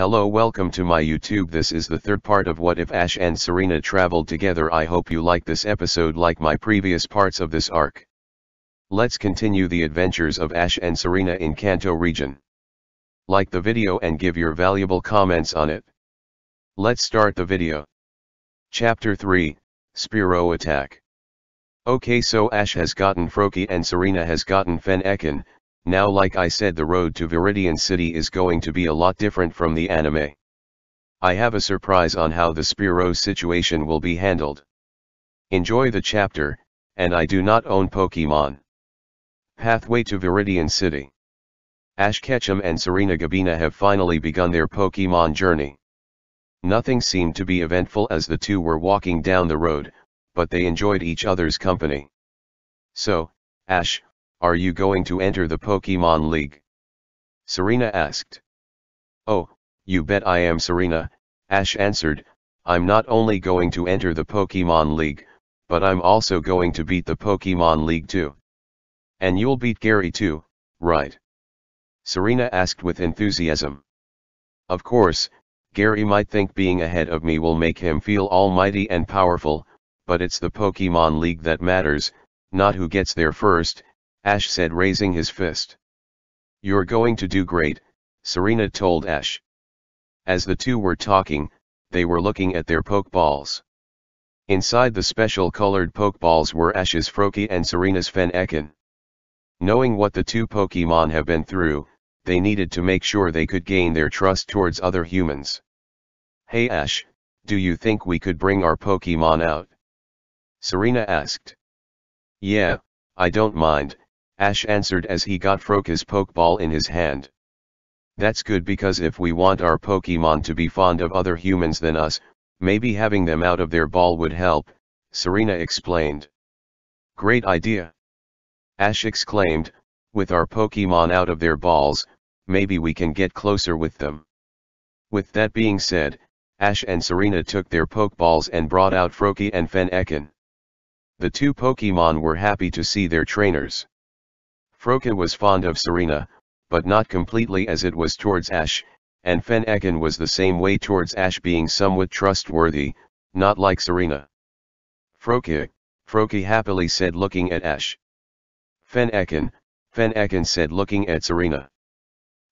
Hello welcome to my YouTube this is the third part of what if Ash and Serena traveled together I hope you like this episode like my previous parts of this arc. Let's continue the adventures of Ash and Serena in Kanto region. Like the video and give your valuable comments on it. Let's start the video. Chapter 3, Spearow Attack. Okay so Ash has gotten Froakie and Serena has gotten Fennekin, now like I said the road to Viridian City is going to be a lot different from the anime. I have a surprise on how the Spearow situation will be handled. Enjoy the chapter, and I do not own Pokemon. Pathway to Viridian City. Ash Ketchum and Serena Gabina have finally begun their Pokemon journey. Nothing seemed to be eventful as the two were walking down the road, but they enjoyed each other's company. So, Ash, are you going to enter the Pokemon League? Serena asked. Oh, you bet I am Serena, Ash answered, I'm not only going to enter the Pokemon League, but I'm also going to beat the Pokemon League too. And you'll beat Gary too, right? Serena asked with enthusiasm. Of course, Gary might think being ahead of me will make him feel almighty and powerful, but it's the Pokemon League that matters, not who gets there first, Ash said raising his fist. You're going to do great, Serena told Ash. As the two were talking, they were looking at their Pokeballs. Inside the special colored Pokeballs were Ash's Froakie and Serena's Fennekin. Knowing what the two Pokemon have been through, they needed to make sure they could gain their trust towards other humans. Hey Ash, do you think we could bring our Pokemon out? Serena asked. Yeah, I don't mind, Ash answered as he got Froakie's Pokeball in his hand. That's good because if we want our Pokemon to be fond of other humans than us, maybe having them out of their ball would help, Serena explained. Great idea. Ash exclaimed, with our Pokemon out of their balls, maybe we can get closer with them. With that being said, Ash and Serena took their Pokeballs and brought out Froakie and Fennekin. The two Pokemon were happy to see their trainers. Froakie was fond of Serena, but not completely as it was towards Ash, and Fennekin was the same way towards Ash being somewhat trustworthy, not like Serena. Froakie, Froakie happily said looking at Ash. Fennekin, Fennekin said looking at Serena.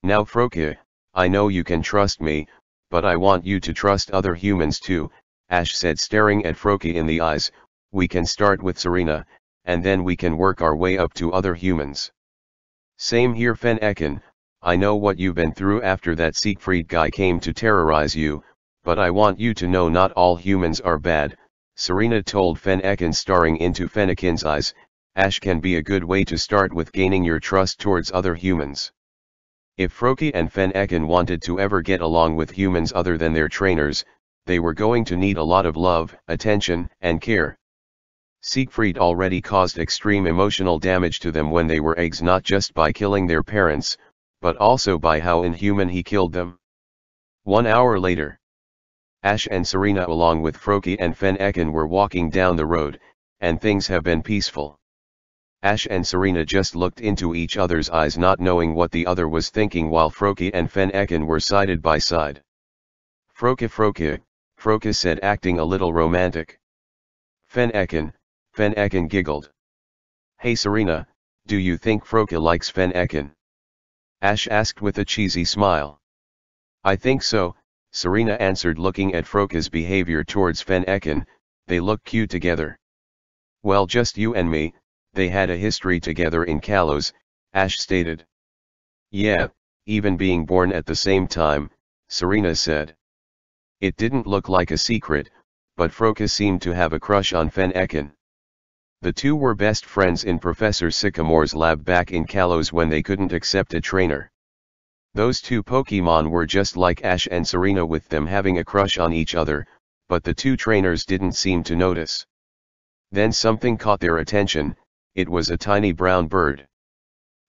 Now Froakie, I know you can trust me, but I want you to trust other humans too, Ash said staring at Froakie in the eyes, we can start with Serena, and then we can work our way up to other humans. Same here Fennekin, I know what you've been through after that Siegfried guy came to terrorize you, but I want you to know not all humans are bad, Serena told Fennekin staring into Fennekin's eyes, Ash can be a good way to start with gaining your trust towards other humans. If Froakie and Fennekin wanted to ever get along with humans other than their trainers, they were going to need a lot of love, attention, and care. Siegfried already caused extreme emotional damage to them when they were eggs not just by killing their parents, but also by how inhuman he killed them. One hour later. Ash and Serena along with Froakie and Fennekin were walking down the road, and things have been peaceful. Ash and Serena just looked into each other's eyes not knowing what the other was thinking while Froakie and Fennekin were sided by side. Froakie Froakie, Froakie said acting a little romantic. Fennekin, Fennekin giggled. Hey Serena, do you think Froakie likes Fennekin? Ash asked with a cheesy smile. I think so, Serena answered looking at Froakie's behavior towards Fennekin, they look cute together. Well just you and me, they had a history together in Kalos, Ash stated. Yeah, even being born at the same time, Serena said. It didn't look like a secret, but Froakie seemed to have a crush on Fennekin. The two were best friends in Professor Sycamore's lab back in Kalos when they couldn't accept a trainer. Those two Pokemon were just like Ash and Serena with them having a crush on each other, but the two trainers didn't seem to notice. Then something caught their attention, it was a tiny brown bird.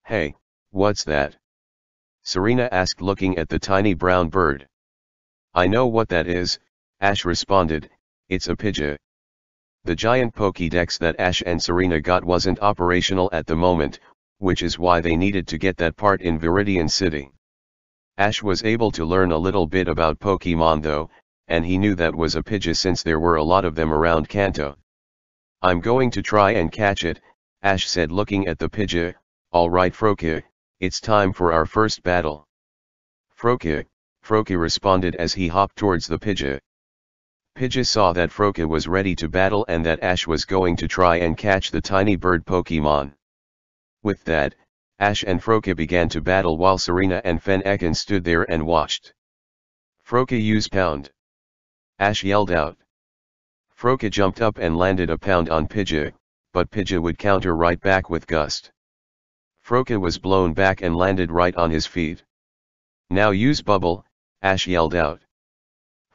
Hey, what's that? Serena asked looking at the tiny brown bird. I know what that is, Ash responded, it's a Pidgey. The giant Pokédex that Ash and Serena got wasn't operational at the moment, which is why they needed to get that part in Viridian City. Ash was able to learn a little bit about Pokemon though, and he knew that was a Pidgey since there were a lot of them around Kanto. I'm going to try and catch it, Ash said looking at the Pidgey, alright Froakie, it's time for our first battle. Froakie, Froakie responded as he hopped towards the Pidgey. Pidgey saw that Froakie was ready to battle and that Ash was going to try and catch the tiny bird Pokemon. With that, Ash and Froakie began to battle while Serena and Fennekin stood there and watched. Froakie used pound. Ash yelled out. Froakie jumped up and landed a pound on Pidgey, but Pidgey would counter right back with gust. Froakie was blown back and landed right on his feet. Now use bubble, Ash yelled out.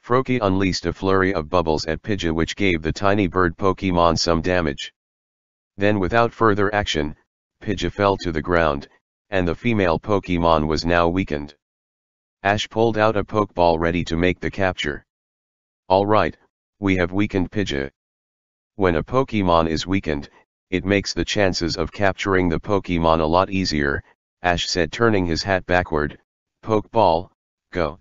Froakie unleashed a flurry of bubbles at Pidgey which gave the tiny bird Pokemon some damage. Then without further action, Pidgey fell to the ground, and the female Pokemon was now weakened. Ash pulled out a Pokeball ready to make the capture. Alright, we have weakened Pidgey. When a Pokemon is weakened, it makes the chances of capturing the Pokemon a lot easier, Ash said turning his hat backward, Pokeball, go.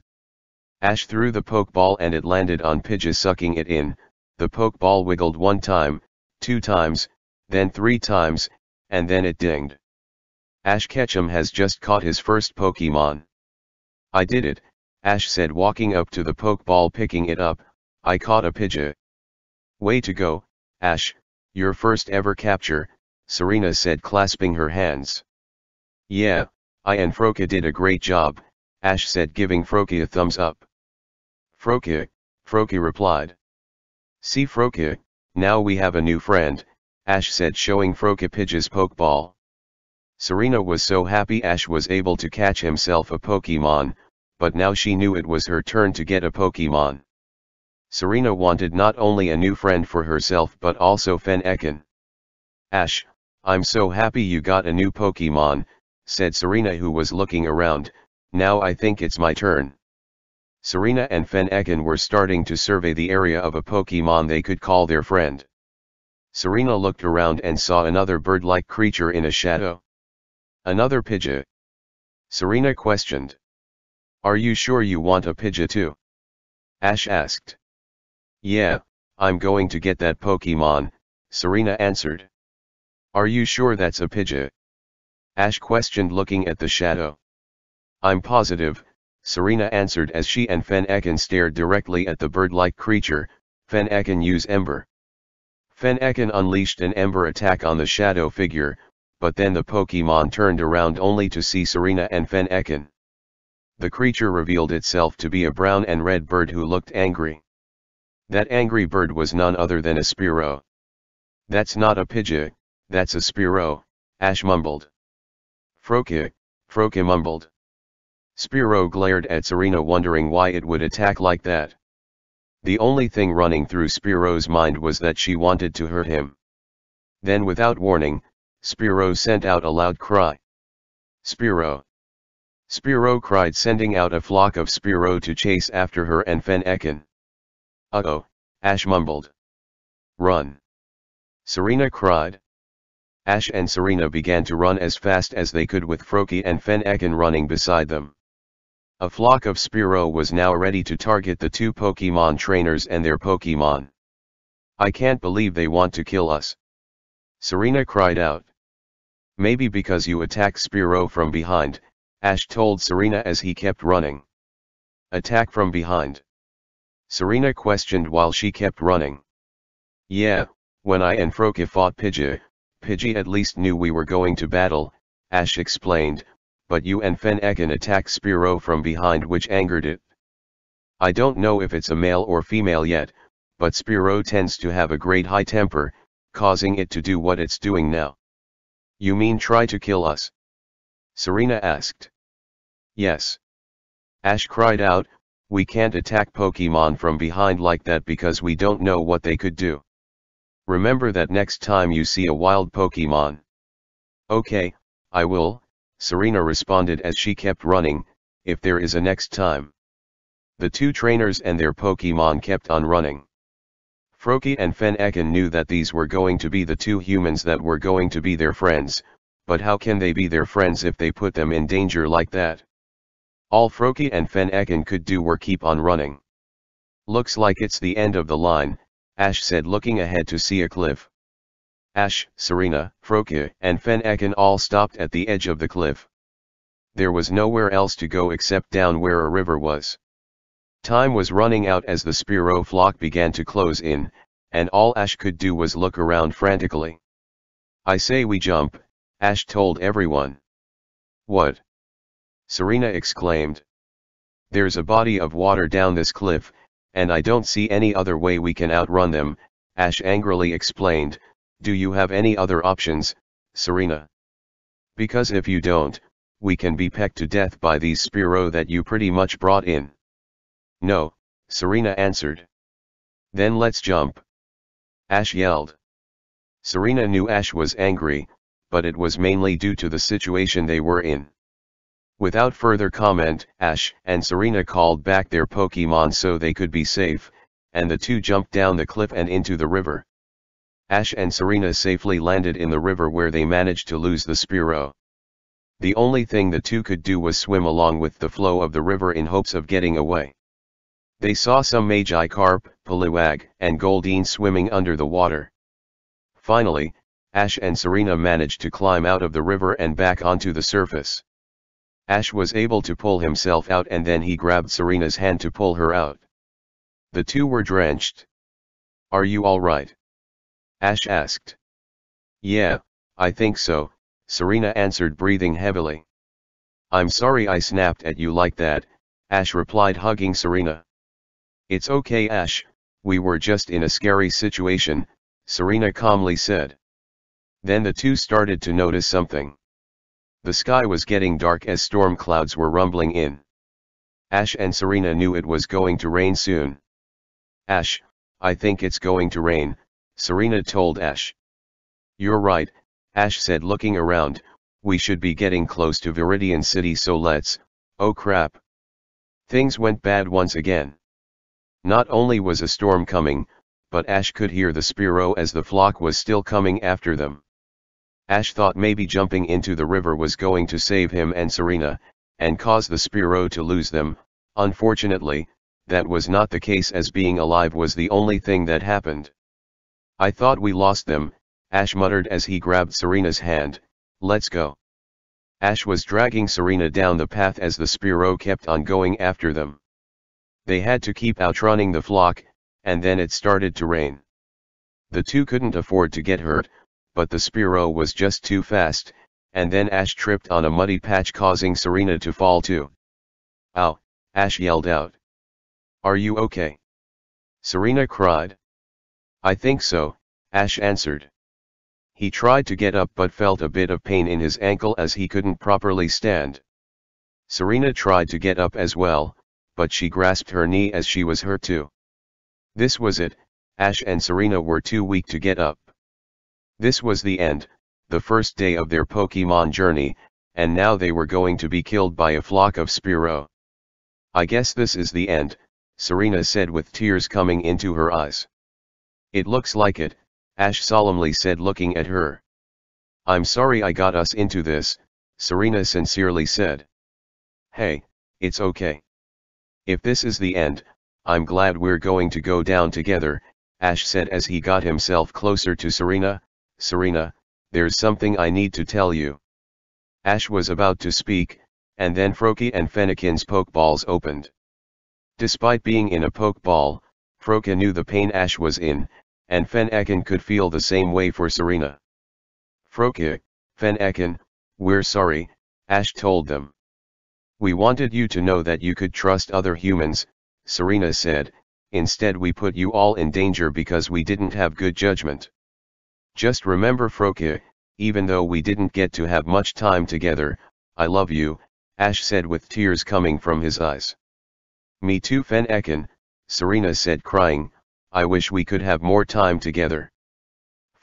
Ash threw the Pokeball and it landed on Pidgey sucking it in, the Pokeball wiggled one time, two times, then three times, and then it dinged. Ash Ketchum has just caught his first Pokemon. I did it, Ash said walking up to the Pokeball picking it up, I caught a Pidgey. Way to go, Ash, your first ever capture, Serena said clasping her hands. Yeah, I and Froakie did a great job, Ash said giving Froakie a thumbs up. Froakie, Froakie replied. See Froakie, now we have a new friend, Ash said showing Froakie Pidgey's Pokeball. Serena was so happy Ash was able to catch himself a Pokemon, but now she knew it was her turn to get a Pokemon. Serena wanted not only a new friend for herself but also Fennekin. Ash, I'm so happy you got a new Pokemon, said Serena who was looking around, now I think it's my turn. Serena and Fennekin were starting to survey the area of a Pokemon they could call their friend. Serena looked around and saw another bird-like creature in a shadow. Another Pidgey. Serena questioned. Are you sure you want a Pidgey too? Ash asked. Yeah, I'm going to get that Pokemon, Serena answered. Are you sure that's a Pidgey? Ash questioned looking at the shadow. I'm positive, Serena answered as she and Fennekin stared directly at the bird-like creature, Fennekin use Ember. Fennekin unleashed an Ember attack on the shadow figure, but then the Pokemon turned around only to see Serena and Fennekin. The creature revealed itself to be a brown and red bird who looked angry. That angry bird was none other than a Spearow. That's not a Pidgey, that's a Spearow, Ash mumbled. Froakie, Froakie mumbled. Spearow glared at Serena wondering why it would attack like that. The only thing running through Spearow's mind was that she wanted to hurt him. Then without warning, Spearow sent out a loud cry. Spearow. Spearow cried sending out a flock of Spearow to chase after her and Fennekin. Uh-oh, Ash mumbled. Run! Serena cried. Ash and Serena began to run as fast as they could with Froakie and Fennekin running beside them. A flock of Spearow was now ready to target the two Pokemon trainers and their Pokemon. I can't believe they want to kill us. Serena cried out. Maybe because you attack Spearow from behind, Ash told Serena as he kept running. Attack from behind. Serena questioned while she kept running. Yeah, when I and Froakie fought Pidgey, Pidgey at least knew we were going to battle, Ash explained, but you and Fennekin attacked Spearow from behind which angered it. I don't know if it's a male or female yet, but Spearow tends to have a great high temper, causing it to do what it's doing now. You mean try to kill us? Serena asked. Yes. Ash cried out, we can't attack Pokemon from behind like that because we don't know what they could do. Remember that next time you see a wild Pokemon. Okay, I will, Serena responded as she kept running, if there is a next time. The two trainers and their Pokemon kept on running. Froakie and Fennekin knew that these were going to be the two humans that were going to be their friends, but how can they be their friends if they put them in danger like that? All Froakie and Fennekin could do were keep on running. Looks like it's the end of the line, Ash said looking ahead to see a cliff. Ash, Serena, Froakie, and Fennekin all stopped at the edge of the cliff. There was nowhere else to go except down where a river was. Time was running out as the Spearow flock began to close in, and all Ash could do was look around frantically. I say we jump, Ash told everyone. What? Serena exclaimed. There's a body of water down this cliff, and I don't see any other way we can outrun them, Ash angrily explained, do you have any other options, Serena? Because if you don't, we can be pecked to death by these Spearow that you pretty much brought in. No, Serena answered. Then let's jump. Ash yelled. Serena knew Ash was angry, but it was mainly due to the situation they were in. Without further comment, Ash and Serena called back their Pokemon so they could be safe, and the two jumped down the cliff and into the river. Ash and Serena safely landed in the river where they managed to lose the Spearow. The only thing the two could do was swim along with the flow of the river in hopes of getting away. They saw some Magikarp, Poliwag, and Goldeen swimming under the water. Finally, Ash and Serena managed to climb out of the river and back onto the surface. Ash was able to pull himself out and then he grabbed Serena's hand to pull her out. The two were drenched. Are you alright? Ash asked. Yeah, I think so, Serena answered breathing heavily. I'm sorry I snapped at you like that, Ash replied hugging Serena. It's okay Ash, we were just in a scary situation, Serena calmly said. Then the two started to notice something. The sky was getting dark as storm clouds were rumbling in. Ash and Serena knew it was going to rain soon. Ash, I think it's going to rain, Serena told Ash. You're right, Ash said looking around, we should be getting close to Viridian City so let's, oh crap. Things went bad once again. Not only was a storm coming, but Ash could hear the Spearow as the flock was still coming after them. Ash thought maybe jumping into the river was going to save him and Serena, and cause the Spearow to lose them, unfortunately, that was not the case as being alive was the only thing that happened. I thought we lost them, Ash muttered as he grabbed Serena's hand, let's go. Ash was dragging Serena down the path as the Spearow kept on going after them. They had to keep outrunning the flock, and then it started to rain. The two couldn't afford to get hurt, but the Spearow was just too fast, and then Ash tripped on a muddy patch causing Serena to fall too. Ow, Ash yelled out. Are you okay? Serena cried. I think so, Ash answered. He tried to get up but felt a bit of pain in his ankle as he couldn't properly stand. Serena tried to get up as well, but she grasped her knee as she was hurt too. This was it, Ash and Serena were too weak to get up. This was the end, the first day of their Pokemon journey, and now they were going to be killed by a flock of Spearow. I guess this is the end, Serena said with tears coming into her eyes. It looks like it, Ash solemnly said looking at her. I'm sorry I got us into this, Serena sincerely said. Hey, it's okay. If this is the end, I'm glad we're going to go down together, Ash said as he got himself closer to Serena, Serena, there's something I need to tell you. Ash was about to speak, and then Froakie and Fennekin's Pokeballs opened. Despite being in a Pokeball, Froakie knew the pain Ash was in, and Fennekin could feel the same way for Serena. Froakie, Fennekin, we're sorry, Ash told them. We wanted you to know that you could trust other humans, Serena said, instead we put you all in danger because we didn't have good judgment. Just remember Froakie, even though we didn't get to have much time together, I love you, Ash said with tears coming from his eyes. Me too Fennekin, Serena said crying, I wish we could have more time together.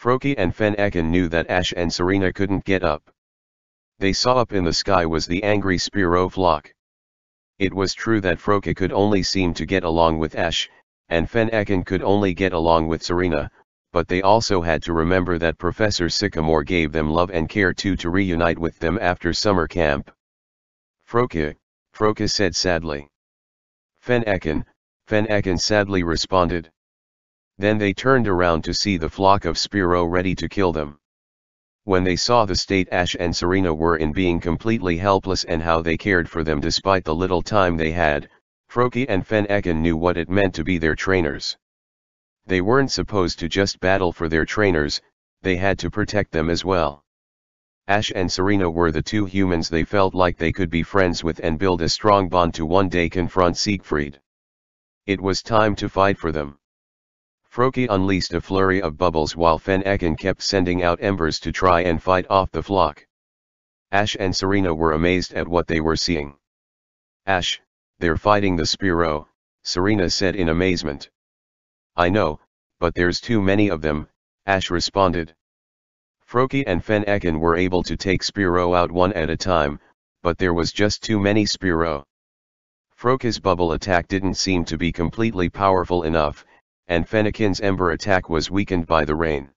Froakie and Fennekin knew that Ash and Serena couldn't get up they saw up in the sky was the angry Spearow flock. It was true that Froakie could only seem to get along with Ash, and Fennekin could only get along with Serena, but they also had to remember that Professor Sycamore gave them love and care too to reunite with them after summer camp. Froakie, Froki said sadly. Fennekin, Fennekin sadly responded. Then they turned around to see the flock of Spearow ready to kill them. When they saw the state Ash and Serena were in being completely helpless and how they cared for them despite the little time they had, Froakie and Fennekin knew what it meant to be their trainers. They weren't supposed to just battle for their trainers, they had to protect them as well. Ash and Serena were the two humans they felt like they could be friends with and build a strong bond to one day confront Siegfried. It was time to fight for them. Froakie unleashed a flurry of bubbles while Fennekin kept sending out embers to try and fight off the flock. Ash and Serena were amazed at what they were seeing. Ash, they're fighting the Spearow, Serena said in amazement. I know, but there's too many of them, Ash responded. Froakie and Fennekin were able to take Spearow out one at a time, but there was just too many Spearow. Froakie's bubble attack didn't seem to be completely powerful enough, and Fennekin's ember attack was weakened by the rain.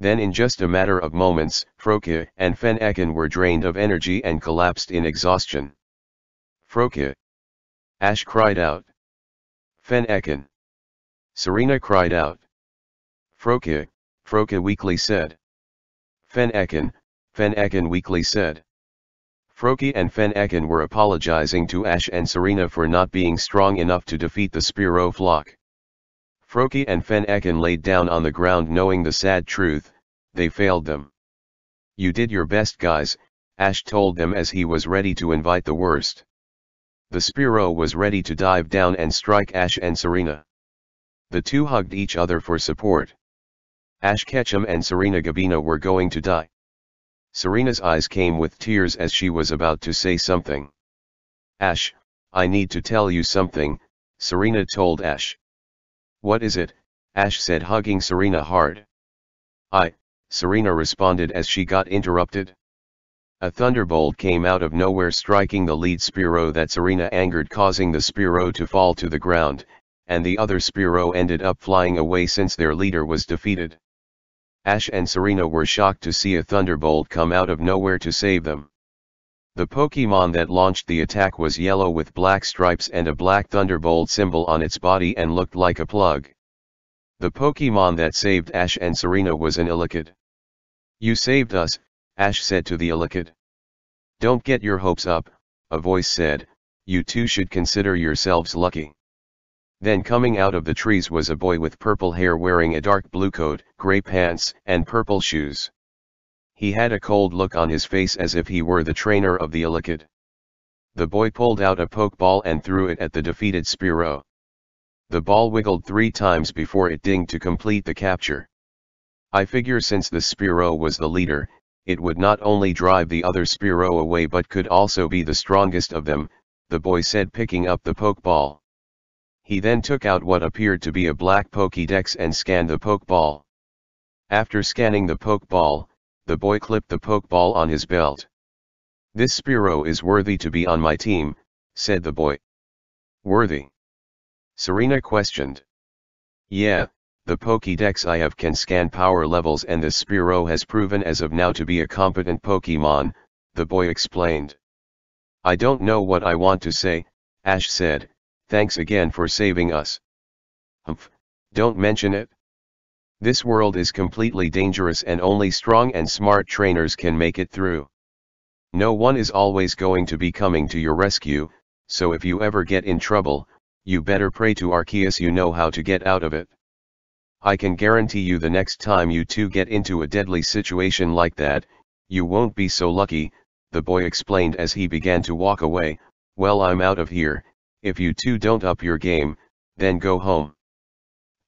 Then in just a matter of moments, Froakie and Fennekin were drained of energy and collapsed in exhaustion. Froakie! Ash cried out. Fennekin! Serena cried out. Froakie, Froakie weakly said. Fennekin, Fennekin weakly said. Froakie and Fennekin were apologizing to Ash and Serena for not being strong enough to defeat the Spearow flock. Froakie and Fennekin laid down on the ground knowing the sad truth, they failed them. You did your best guys, Ash told them as he was ready to invite the worst. The Spearow was ready to dive down and strike Ash and Serena. The two hugged each other for support. Ash Ketchum and Serena Gabina were going to die. Serena's eyes came with tears as she was about to say something. Ash, I need to tell you something, Serena told Ash. What is it? Ash said hugging Serena hard. I, Serena responded as she got interrupted. A thunderbolt came out of nowhere striking the lead Spearow that Serena angered causing the Spearow to fall to the ground, and the other Spearow ended up flying away since their leader was defeated. Ash and Serena were shocked to see a thunderbolt come out of nowhere to save them. The Pokemon that launched the attack was yellow with black stripes and a black thunderbolt symbol on its body and looked like a plug. The Pokemon that saved Ash and Serena was an Elekid. You saved us, Ash said to the Elekid. Don't get your hopes up, a voice said, you two should consider yourselves lucky. Then coming out of the trees was a boy with purple hair wearing a dark blue coat, grey pants, and purple shoes. He had a cold look on his face as if he were the trainer of the Elekid. The boy pulled out a pokeball and threw it at the defeated Spearow. The ball wiggled three times before it dinged to complete the capture. I figure since the Spearow was the leader, it would not only drive the other Spearow away but could also be the strongest of them, the boy said picking up the pokeball. He then took out what appeared to be a black Pokédex and scanned the Pokeball. After scanning the Pokeball, the boy clipped the Pokeball on his belt. This Spearow is worthy to be on my team, said the boy. Worthy? Serena questioned. Yeah, the Pokédex I have can scan power levels and this Spearow has proven as of now to be a competent Pokemon, the boy explained. I don't know what I want to say, Ash said, Thanks again for saving us. Humph, don't mention it. This world is completely dangerous and only strong and smart trainers can make it through. No one is always going to be coming to your rescue, so if you ever get in trouble, you better pray to Arceus you know how to get out of it. I can guarantee you the next time you two get into a deadly situation like that, you won't be so lucky, the boy explained as he began to walk away, well I'm out of here, if you two don't up your game, then go home.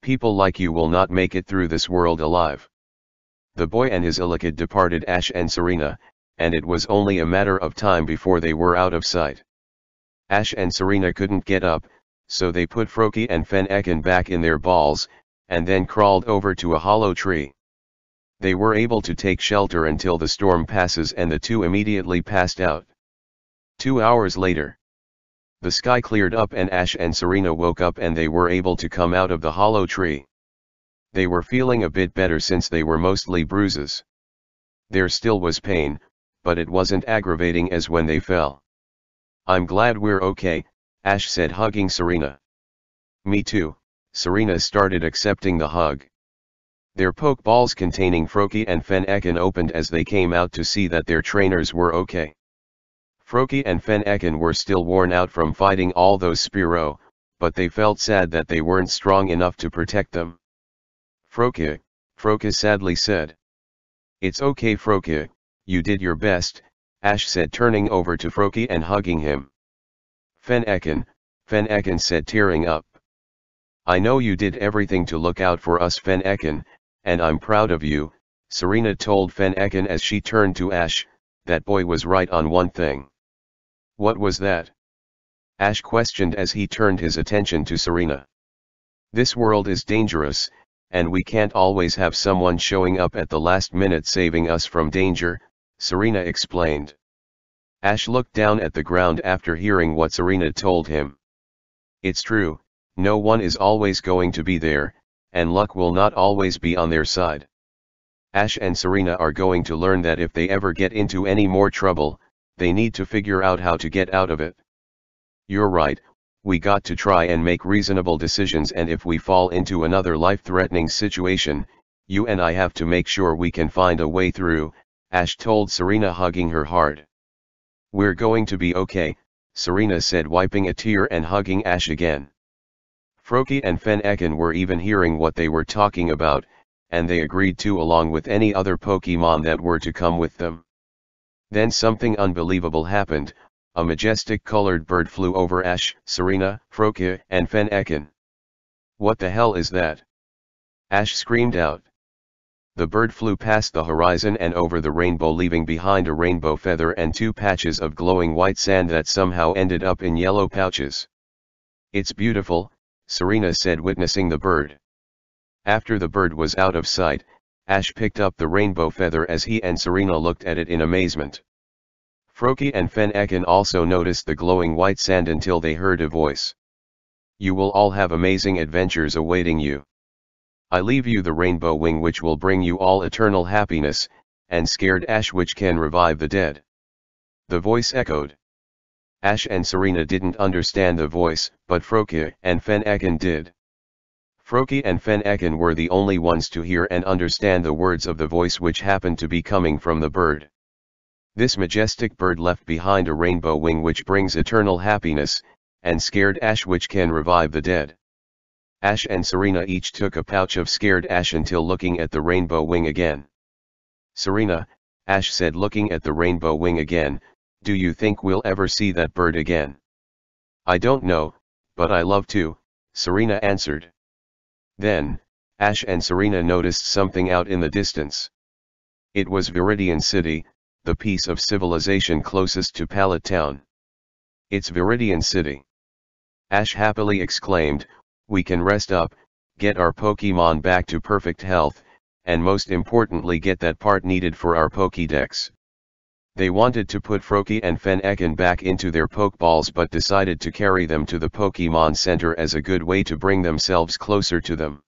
People like you will not make it through this world alive. The boy and his Elekid departed Ash and Serena, and it was only a matter of time before they were out of sight. Ash and Serena couldn't get up, so they put Froakie and Fen Fennekin back in their balls, and then crawled over to a hollow tree. They were able to take shelter until the storm passes and the two immediately passed out. Two hours later. The sky cleared up and Ash and Serena woke up and they were able to come out of the hollow tree. They were feeling a bit better since they were mostly bruises. There still was pain, but it wasn't aggravating as when they fell. I'm glad we're okay, Ash said hugging Serena. Me too, Serena started accepting the hug. Their pokeballs containing Froakie and Fennekin opened as they came out to see that their trainers were okay. Froakie and Fennekin were still worn out from fighting all those Spearow, but they felt sad that they weren't strong enough to protect them. Froakie, Froakie sadly said. It's okay Froakie, you did your best, Ash said turning over to Froakie and hugging him. Fennekin, Fennekin said tearing up. I know you did everything to look out for us Fennekin, and I'm proud of you, Serena told Fennekin as she turned to Ash, that boy was right on one thing. What was that? Ash questioned as he turned his attention to Serena. This world is dangerous, and we can't always have someone showing up at the last minute saving us from danger, Serena explained. Ash looked down at the ground after hearing what Serena told him. It's true, no one is always going to be there, and luck will not always be on their side. Ash and Serena are going to learn that if they ever get into any more trouble, they need to figure out how to get out of it. You're right, we got to try and make reasonable decisions and if we fall into another life-threatening situation, you and I have to make sure we can find a way through, Ash told Serena hugging her hard. We're going to be okay, Serena said wiping a tear and hugging Ash again. Froakie and Fen Fennekin were even hearing what they were talking about, and they agreed to along with any other Pokemon that were to come with them. Then something unbelievable happened, a majestic colored bird flew over Ash, Serena, Froakie, and Fennekin. What the hell is that? Ash screamed out. The bird flew past the horizon and over the rainbow leaving behind a rainbow feather and two patches of glowing white sand that somehow ended up in yellow pouches. It's beautiful, Serena said witnessing the bird. After the bird was out of sight, Ash picked up the rainbow feather as he and Serena looked at it in amazement. Froakie and Fennekin also noticed the glowing white sand until they heard a voice. You will all have amazing adventures awaiting you. I leave you the rainbow wing which will bring you all eternal happiness, and sacred ash which can revive the dead. The voice echoed. Ash and Serena didn't understand the voice, but Froakie and Fennekin did. Froakie and Fennekin were the only ones to hear and understand the words of the voice which happened to be coming from the bird. This majestic bird left behind a rainbow wing which brings eternal happiness, and sacred ash which can revive the dead. Ash and Serena each took a pouch of sacred Ash until looking at the rainbow wing again. Serena, Ash said looking at the rainbow wing again, do you think we'll ever see that bird again? I don't know, but I love to, Serena answered. Then, Ash and Serena noticed something out in the distance. It was Viridian City, the piece of civilization closest to Pallet Town. It's Viridian City. Ash happily exclaimed, we can rest up, get our Pokemon back to perfect health, and most importantly get that part needed for our Pokédex. They wanted to put Froakie and Fennekin back into their Pokeballs but decided to carry them to the Pokemon Center as a good way to bring themselves closer to them.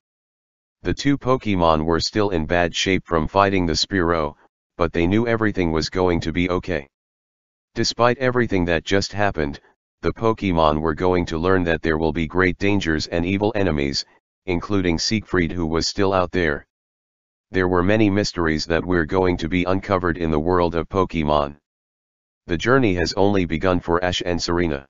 The two Pokemon were still in bad shape from fighting the Spearow, but they knew everything was going to be okay. Despite everything that just happened, the Pokemon were going to learn that there will be great dangers and evil enemies, including Siegfried who was still out there. There were many mysteries that were going to be uncovered in the world of Pokemon. The journey has only begun for Ash and Serena.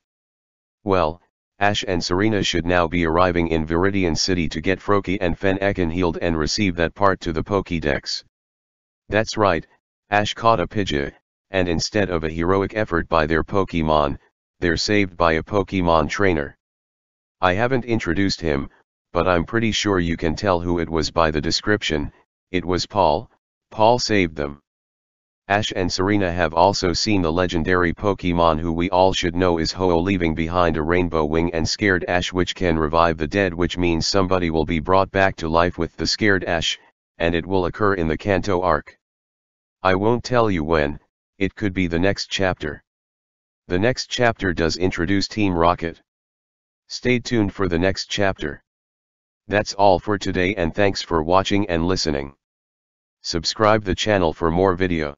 Well, Ash and Serena should now be arriving in Viridian City to get Froakie and Fennekin healed and receive that part to the Pokédex. That's right, Ash caught a Pidgey, and instead of a heroic effort by their Pokemon, they're saved by a Pokemon trainer. I haven't introduced him, but I'm pretty sure you can tell who it was by the description, it was Paul, Paul saved them. Ash and Serena have also seen the legendary Pokemon who we all should know is Ho-Oh leaving behind a rainbow wing and sacred Ash which can revive the dead which means somebody will be brought back to life with the sacred Ash, and it will occur in the Kanto arc. I won't tell you when, it could be the next chapter. The next chapter does introduce Team Rocket. Stay tuned for the next chapter. That's all for today and thanks for watching and listening. Subscribe the channel for more video.